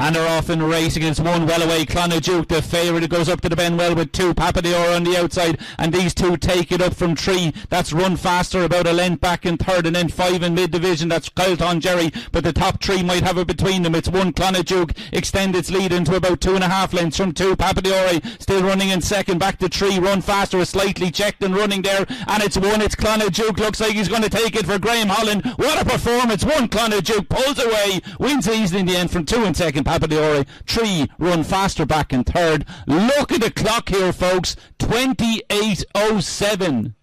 And they're off in race against one well away. Clona Duke, the favourite, it goes up to the Benwell with two. Papadior on the outside, and these two take it up from three. That's run faster, about a length back in third, and then five in mid division. That's Kylton Jerry, but the top three might have it between them. It's one Clona Duke, extend its lead into about two and a half lengths from two. Papadiore still running in second, back to three, run faster, slightly checked and running there, and it's one. It's Clona Duke. Looks like he's going to take it for Graham Holland. What a performance! One Clona Duke pulls away, wins easily in the end from two in second. Papadiore three, run faster back in third. Look at the clock here, folks. 28.07.